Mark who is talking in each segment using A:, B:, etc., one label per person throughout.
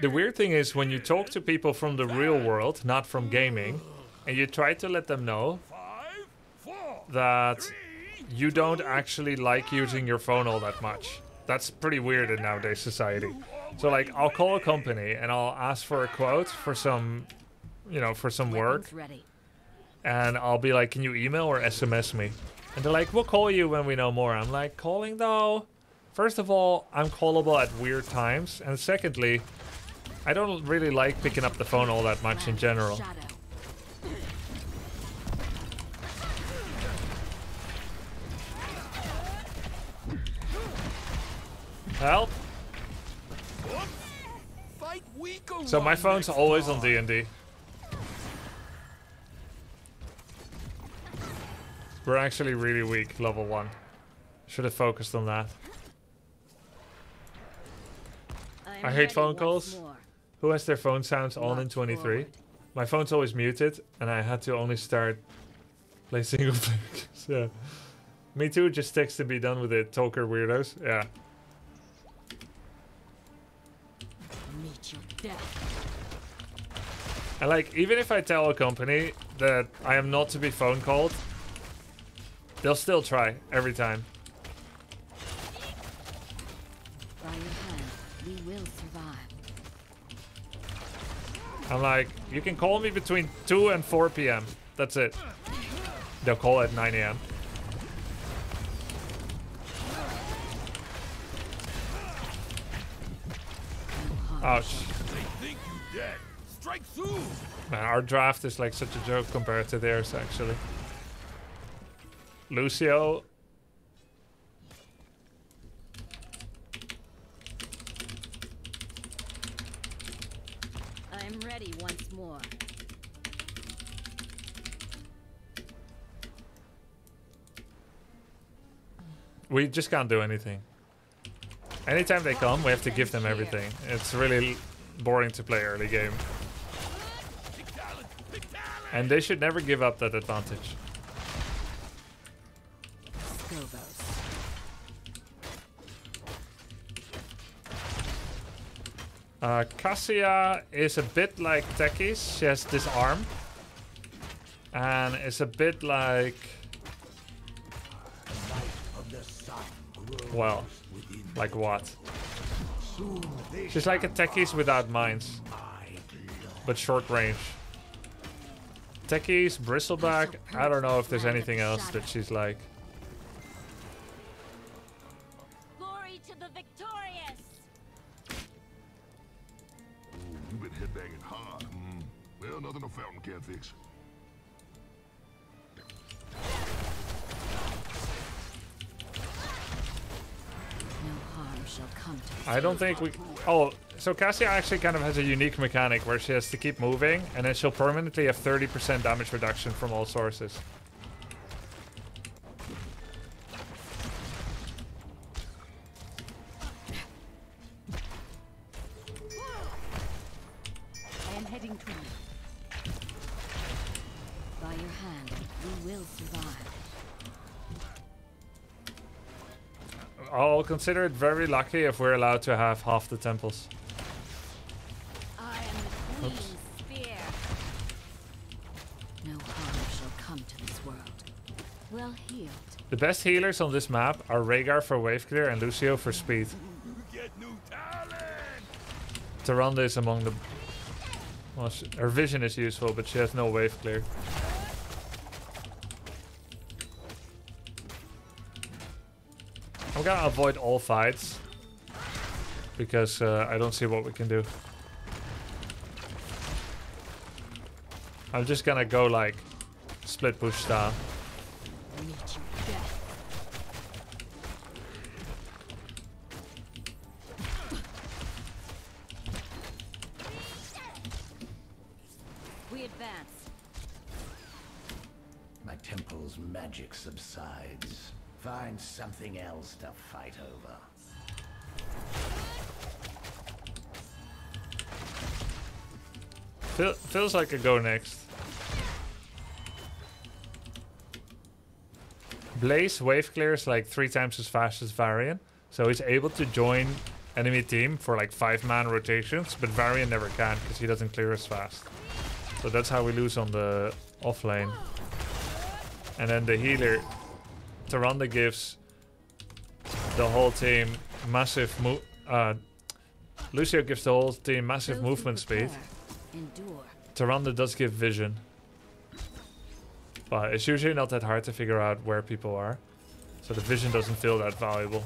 A: The weird thing is when you talk to people from the real world, not from gaming, and you try to let them know that you don't actually like using your phone all that much. That's pretty weird in nowadays society. So like I'll call a company and I'll ask for a quote for some you know, for some work. And I'll be like, "Can you email or SMS me?" And they're like, "We'll call you when we know more." I'm like, "Calling though?" First of all, I'm callable at weird times, and secondly, I don't really like picking up the phone all that much in general. Help! So my phone's always on D&D. We're actually really weak, level 1. Should have focused on that. I hate phone calls. Who has their phone sounds on in 23? My phone's always muted, and I had to only start play single players. yeah. Me too, just text to be done with it, talker weirdos. Yeah. Meet your death. And like, even if I tell a company that I am not to be phone called, they'll still try every time. I'm like, you can call me between 2 and 4 p.m. That's it. They'll call at 9 a.m. Ouch. Uh-huh. Oh, Man, our draft is like such a joke compared to theirs, actually. Lucio. We just can't do anything. Anytime they come, we have to give them everything. It's really boring to play early game. And they should never give up that advantage. Uh, Cassia is a bit like Techies. She has this arm. And it's a bit like... Well, like what? She's like a Techies without mines. But short range. Techies, Bristleback. I don't know if there's anything else that she's like.
B: Glory to the victorious!
C: Ooh, you been headbanging hard. Mm. Well, nothing a fountain can't fix.
A: I don't think we... Oh, so Cassia actually kind of has a unique mechanic where she has to keep moving and then she'll permanently have 30% damage reduction from all sources. Consider it very lucky if we're allowed to have half the temples.
B: I am the Oops. Spear. No harm shall come to this world. Well healed.
A: The best healers on this map are Rehgar for wave clear and Lucio for speed. Tyrande is among the... Well, she, her vision is useful, but she has no wave clear. I'm gonna avoid all fights. Because uh, I don't see what we can do. I'm just gonna go like split push style.
B: We advance.
D: My temple's magic subsides. Find something else to fight over.
A: Feel, feels like a go next. Blaze wave clears like three times as fast as Varian, so he's able to join enemy team for like five man rotations, but Varian never can because he doesn't clear as fast. So that's how we lose on the off lane. And then the healer, Tyrande gives the whole team massive move. Uh, Lucio gives the whole team massive
B: Those
A: movement speed.
B: Endure.
A: Tyrande does give vision. But it's usually not that hard to figure out where people are. So the vision doesn't feel that valuable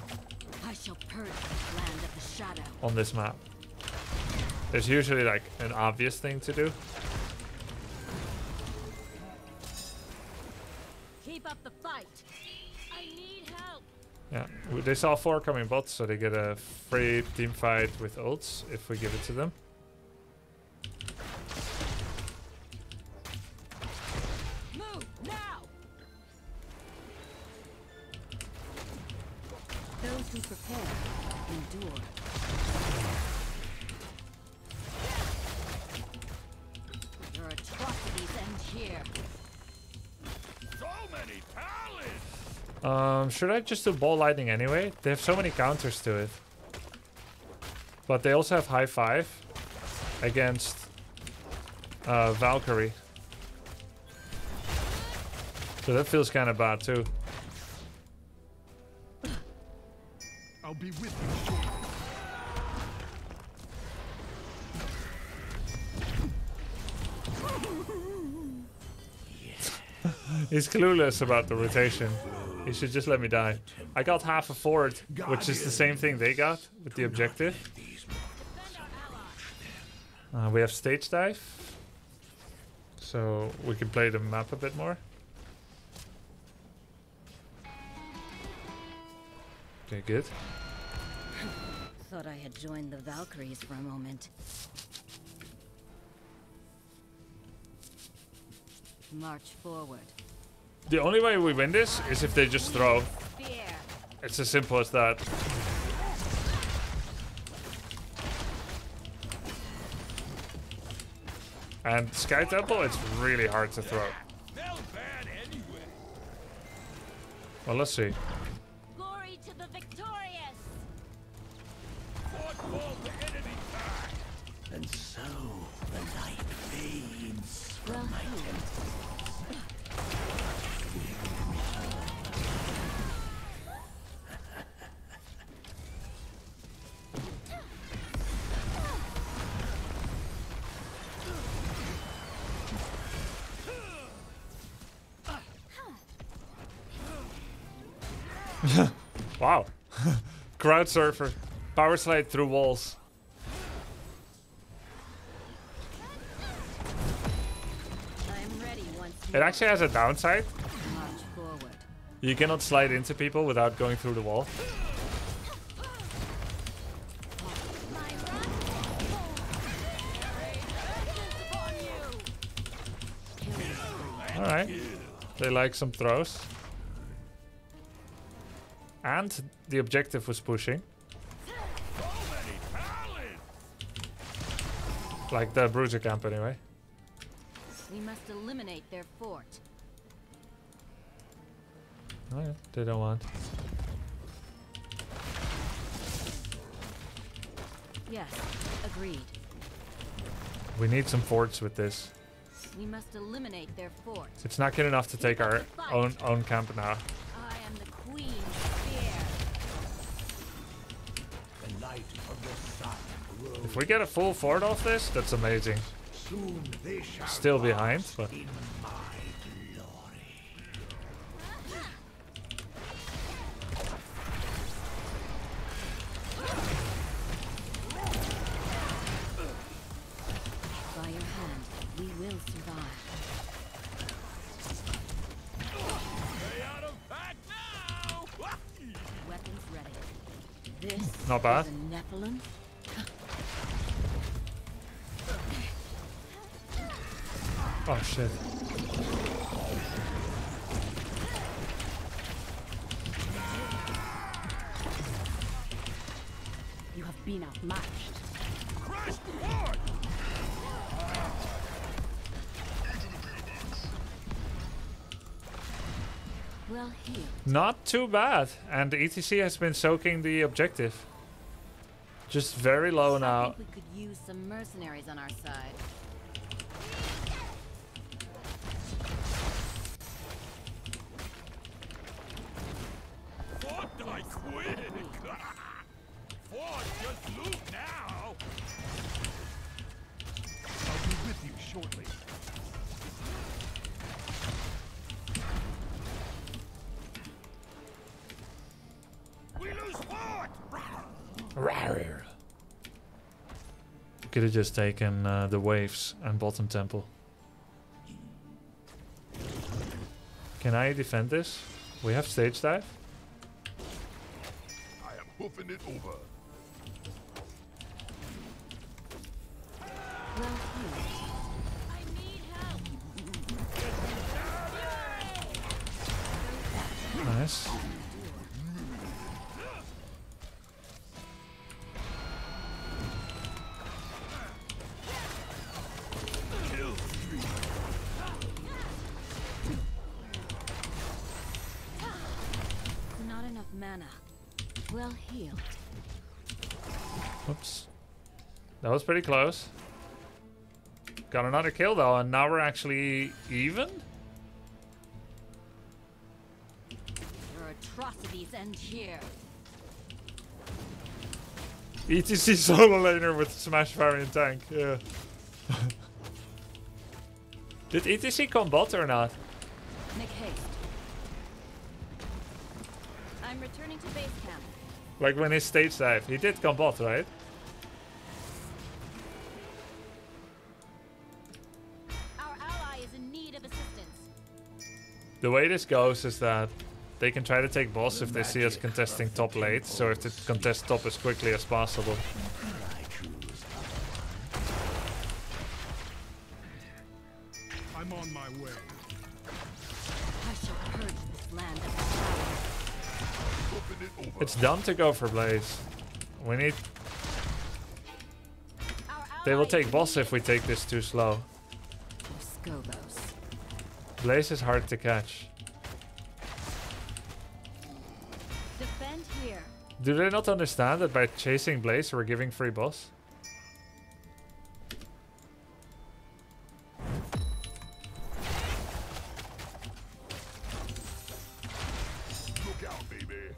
B: I shall purge this land of the shadow.
A: on this map. There's usually like an obvious thing to do.
B: Keep up the fight.
A: Yeah, they saw four coming bots, so they get a free team fight with ults if we give it to them.
B: Move now. Those who prepare endure.
A: Um, should I just do ball lightning anyway? They have so many counters to it. But they also have high five against uh, Valkyrie. So that feels kind of bad too.
C: I'll be with you shortly.
A: He's clueless about the rotation. He should just let me die. I got half a forward, which is the same thing they got with the objective. Uh, we have stage dive, so we can play the map a bit more. Okay, good.
B: Thought I had joined the Valkyries for a moment. March forward.
A: The only way we win this is if they just throw. It's as simple as that. And Sky Temple, it's really hard to throw.
C: They'll ban anyway.
A: Well, let's see.
B: Glory to the victorious!
C: What fall the enemy back?
D: And so the light fades from my temple.
A: Wow. Crowd surfer. Power slide through walls. It actually has a downside. You cannot slide into people without going through the wall. Alright. They like some throws. And the objective was pushing.
C: So many talents!
A: Like the bruiser camp anyway.
B: We must eliminate their fort.
A: Oh yeah, they don't want.
B: Yes, agreed.
A: We need some forts with this.
B: We must eliminate their fort.
A: It's not good enough to take our own own camp now. If we get a full fort off this, that's amazing. Still behind, but Not bad.
B: is a Nephilim?
A: oh shit.
B: You have been outmatched.
C: Crash the ward!
B: Well healed.
A: Not too bad. And the ETC has been soaking the objective. Just very low
B: I
A: now.
B: think we could use some mercenaries on our side.
A: Could have just taken uh, the waves and bottom temple. Can I defend this? We have stage dive.
C: I am hoofing it over.
B: Well healed. I need help.
A: Nice. That was pretty close. Got another kill though, and now we're actually even?
B: Your atrocities end here.
A: ETC solo laner with Smash Varian tank, yeah. Did ETC come bot or not?
B: Make haste. I'm returning to base camp.
A: Like when he stage dive. He did come bot, right? The way this goes is that they can try to take boss if they see us contesting top late, so if they contest top as quickly as possible.
D: I choose
E: I'm on my way.
B: I shall purge this land of
C: Hoofing it over.
A: It's dumb to go for Blaze. We need. They will take boss if we take this too slow.
B: Need of Scobos.
A: Blaze is hard to catch.
B: Defend here.
A: Do they not understand that by chasing Blaze we're giving free boss?
C: Look out, baby.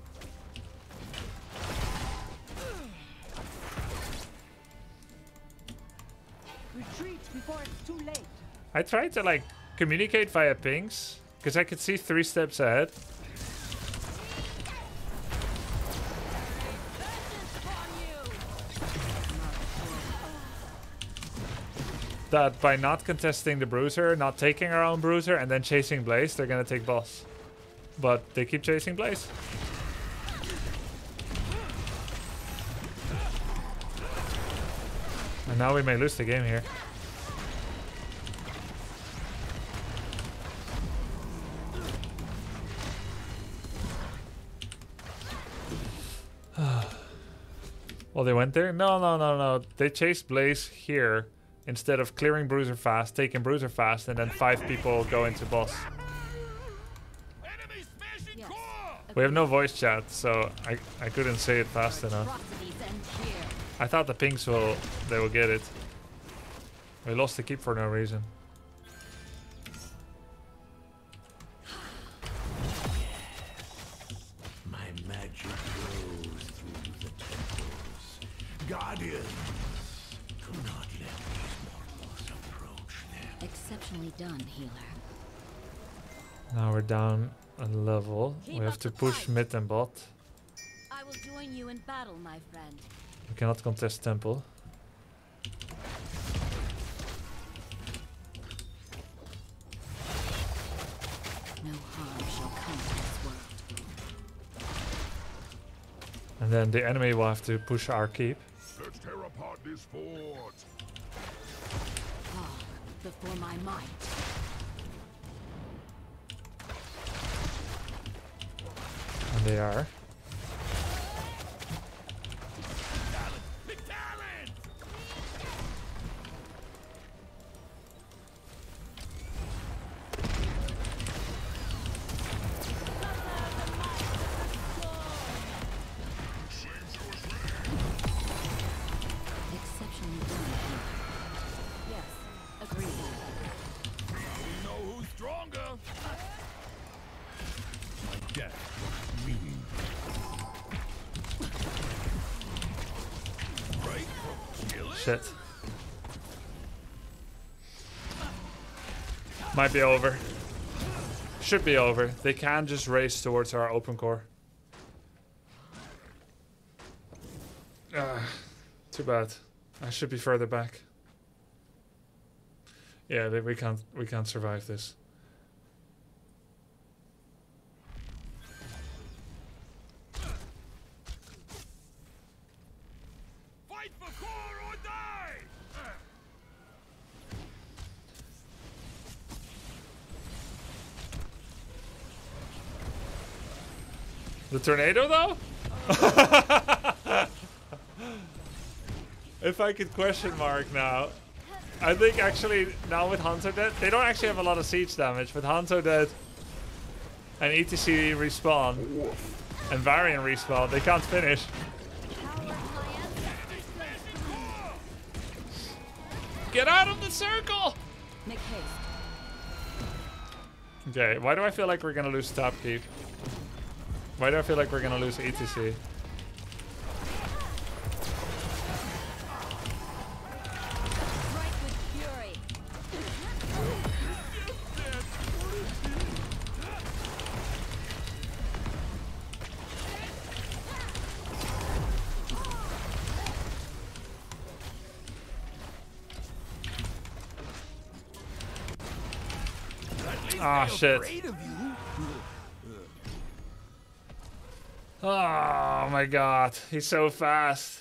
F: Retreat before it's too late.
A: I tried to like communicate via pings because I could see three steps ahead. That by not contesting the bruiser, not taking our own bruiser, and then chasing Blaze, they're gonna take boss. But they keep chasing Blaze. And now we may lose the game here. Well, they went there? No, no, no, no. They chased Blaze here instead of clearing Bruiser fast, taking Bruiser fast, and then five people go into boss.
B: Yes.
A: We have no voice chat, so I, I couldn't say it fast enough.
B: atrocities end here.
A: I thought the pings will they will get it. We lost the keep for no reason.
B: Done, healer.
A: Now we're down a level.
B: Keep
A: we have to push
B: fight.
A: mid and bot.
B: I will join you in battle, my friend.
A: We cannot contest temple.
B: No harm shall come to this world.
A: And then the enemy will have to push our keep.
C: Let's tear apart this fort.
B: Before my might.
A: And they are. Shit. Might be over. Should be over. They can just race towards our open core. Ah, too bad. I should be further back. Yeah, we can't we can't survive this. The tornado though? if I could question mark now. I think actually now with Hanzo dead, they don't actually have a lot of siege damage. With Hanzo dead and ETC respawn and Varian respawn, they can't finish.
B: Power of my ancestors flows
A: Get out of the circle!
B: Make haste.
A: Okay, why do I feel like we're gonna lose top keep? Why do I feel like we're gonna lose ETC? Ah, shit. Oh my god, he's so fast.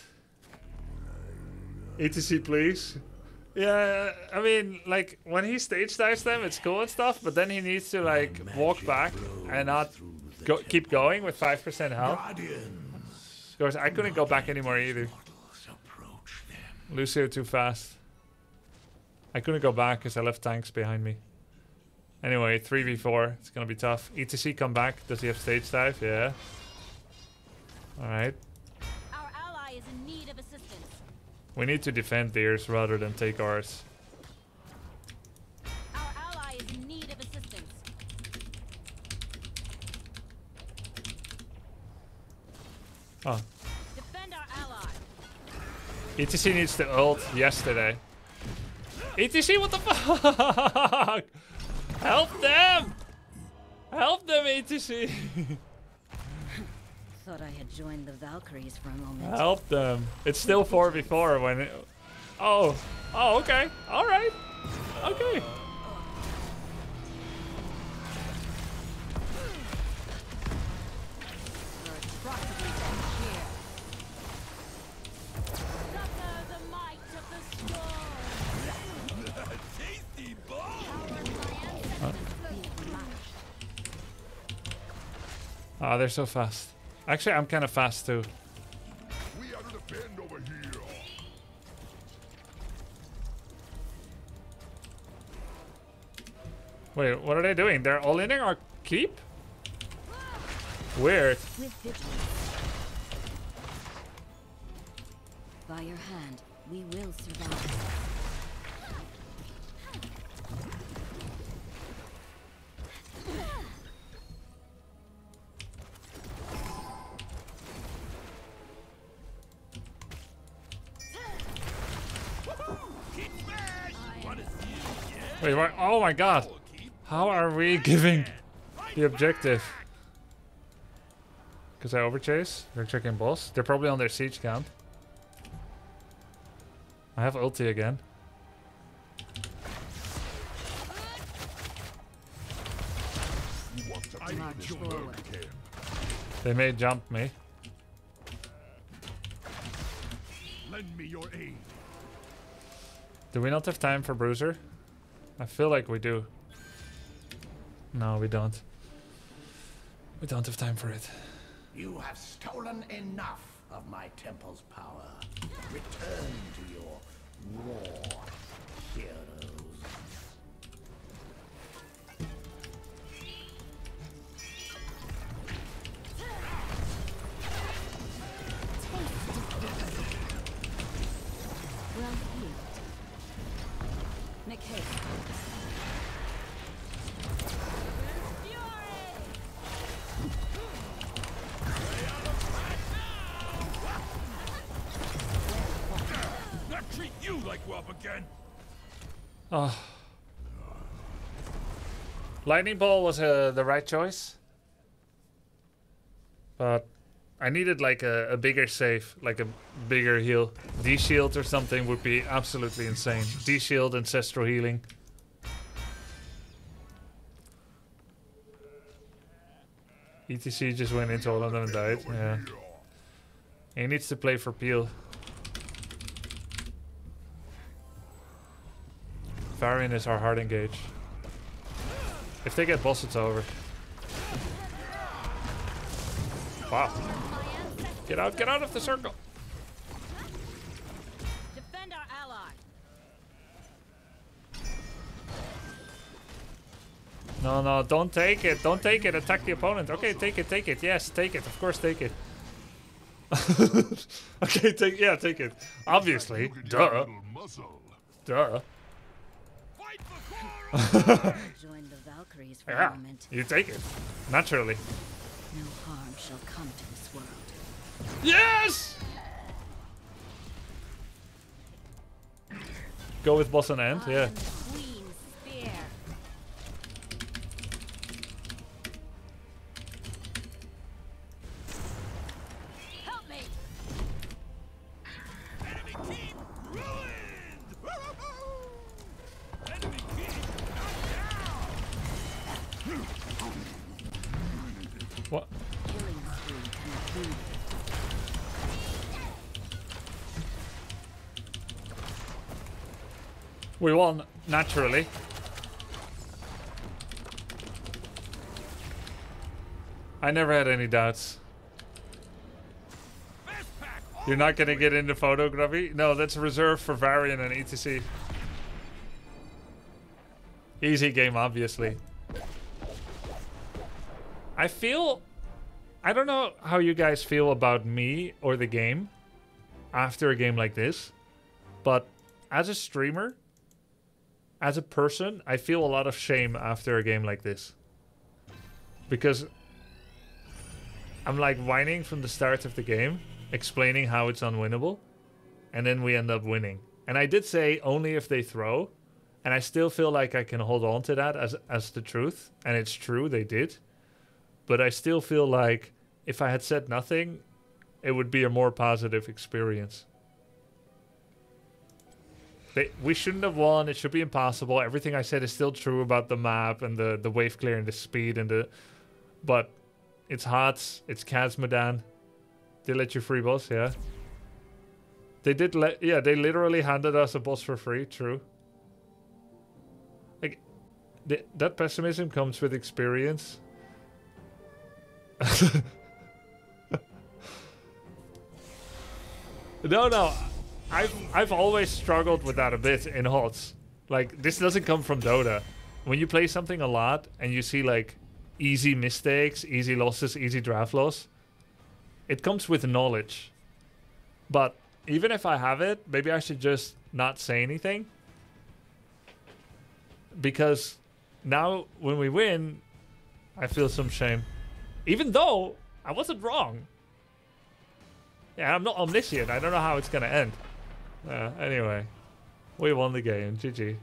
A: ETC, please. Yeah, I mean, like when he stage dives them, it's cool and stuff, but then he needs to like walk back and not go, keep going with five percent health. Of course, I couldn't go back anymore either.
D: Mortals approach them.
A: Lucio too fast. I couldn't go back because I left tanks behind me. Anyway, 3v4. It's gonna be tough. ETC come back. Does he have stage dive? Yeah. Alright.
B: Our ally is in need of assistance.
A: We need to defend theirs rather than take ours.
B: Our ally is in need of assistance.
A: Oh.
B: Defend our ally.
A: ETC needs to ult yesterday. ETC, what the fuck? Help them! Help them, ETC!
B: Thought I had joined the Valkyries for a moment.
A: Help them. It's still 4v4 when it... Oh. Oh, okay. Okay.
B: Ancestors flows matched.
A: Ah, they're so fast. Actually, I'm kind of fast too.
C: We are to defend over here.
A: Wait, what are they doing? They're all in our keep? Weird.
B: By your hand, we will survive.
A: Wait, what? Oh my god. How are we giving the objective? Because I overchase? They're checking boss. They're probably on their siege count. I have ulti again.
C: You want to take
B: March
C: this
B: forward.
C: world can.
A: They may jump me.
E: Lend me your aid.
A: Do we not have time for Bruiser? I feel like we do. No, we don't. We don't have time for it.
D: You have stolen enough of my temple's power. Return to your war
A: Oh. Lightning Ball was uh, the right choice. But I needed like a, a bigger save, like a bigger heal. D-Shield or something would be absolutely insane. D-Shield, Ancestral Healing. ETC just went into all of them and died. Yeah. He needs to play for Peel. Varian is our hard engage. If they get boss, it's over. Wow. Get out, get out of the circle.
B: Defend our ally.
A: No, no, don't take it. Don't take it. Attack the opponent. Okay, take it, take it. Yes, take it. Of course, take it. okay, take yeah, take it. Obviously.
C: You could use a
A: Duh. Duh.
E: Fight for Koro!
B: Join the Valkyries for
A: Yeah.
B: a moment.
A: You take it. Naturally.
B: No harm shall come to this world.
A: Yes! Go with boss and end, yeah. What? We won, naturally. I never had any doubts. You're not gonna get into photography? No, that's reserved for Varian and ETC. Easy game, obviously. I feel... I don't know how you guys feel about me or the game after a game like this, but as a streamer, as a person, I feel a lot of shame after a game like this. Because I'm like whining from the start of the game, explaining how it's unwinnable, and then we end up winning. And I did say only if they throw, and I still feel like I can hold on to that as as the truth, and it's true they did. But I still feel like if I had said nothing, it would be a more positive experience. They, we shouldn't have won. It should be impossible. Everything I said is still true about the map and the, the wave clear and the speed and the. But it's hot. It's Kazmadan. They let you free boss, yeah. They did let, yeah. They literally handed us a boss for free. True. Like, th- that pessimism comes with experience. no, no. I've I've always struggled with that a bit in HOTS. Like this doesn't come from Dota. When you play something a lot and you see like easy mistakes, easy losses, easy draft loss, it comes with knowledge. But even if I have it, maybe I should just not say anything. Because now when we win, I feel some shame. Even though I wasn't wrong. Yeah, I'm not omniscient. I don't know how it's gonna end. Uh, anyway, we won the game. GG.